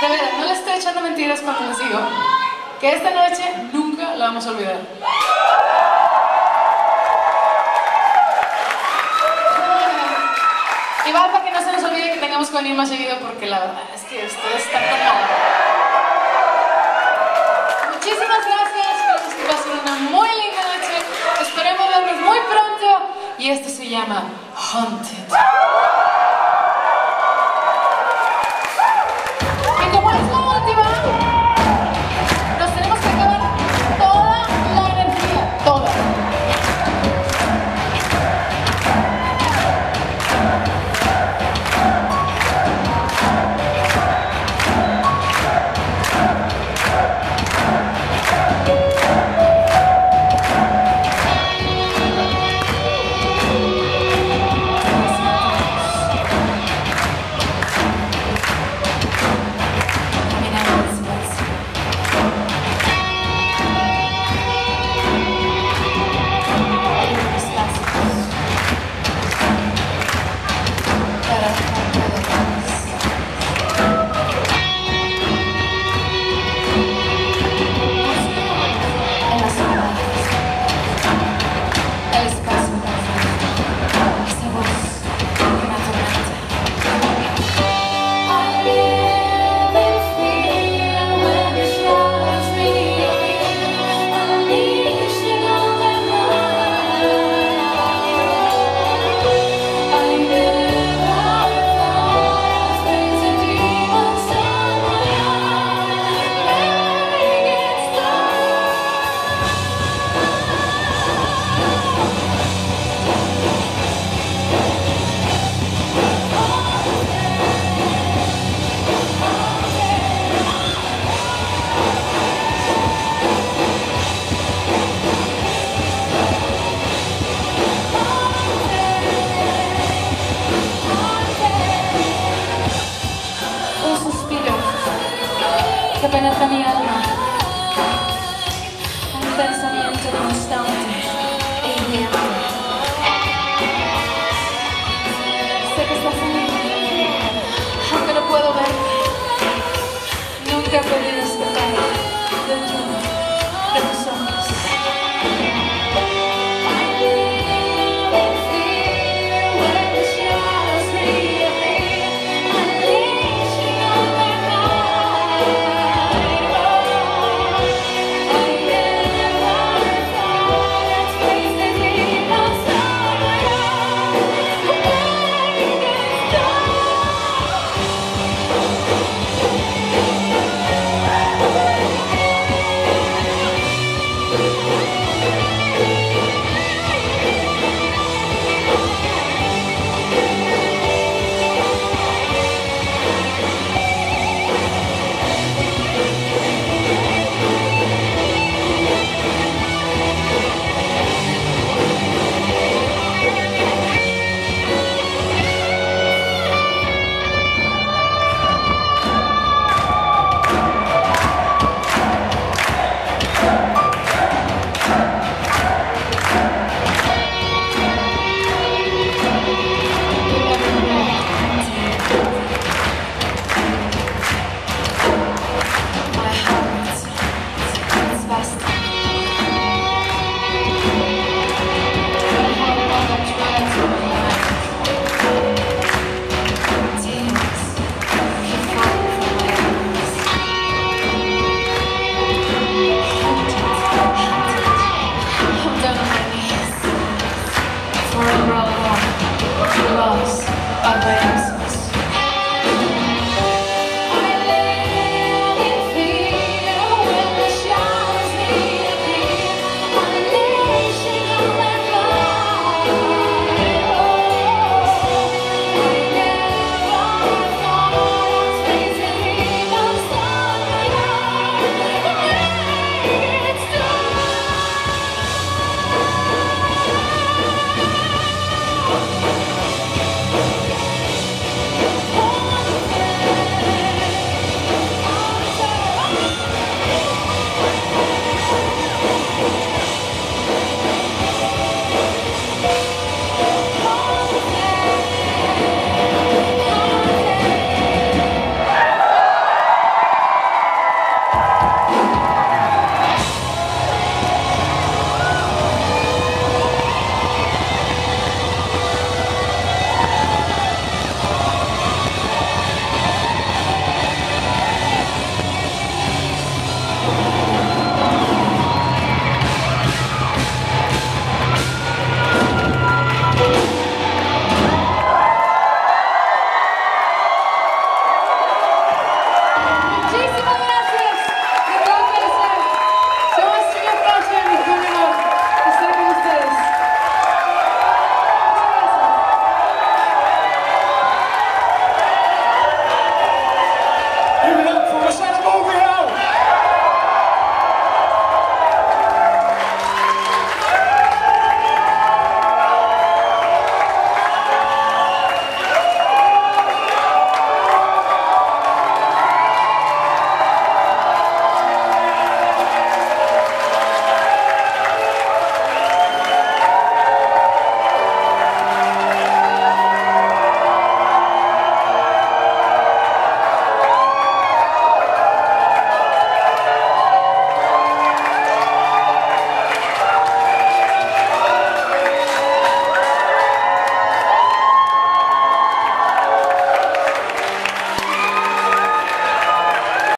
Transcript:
De no le estoy echando mentiras cuando les digo que esta noche nunca la vamos a olvidar. Y va para que no se nos olvide que tengamos que venir más seguido porque la verdad es que ustedes están con. Muchísimas gracias, esperamos que pasen una muy linda noche. Esperemos vernos muy pronto y esto se llama Haunted. Penetra mi alma, un pensamiento constante e hiriente. Sé que estás mí, aunque no puedo ver. Nunca he podido